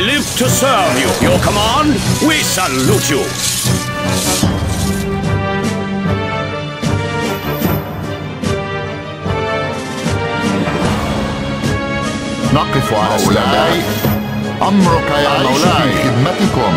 live to serve you. Your command, we salute you. نقف على مولاي أمرك يا مولاي في خدمتكم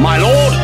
My lord,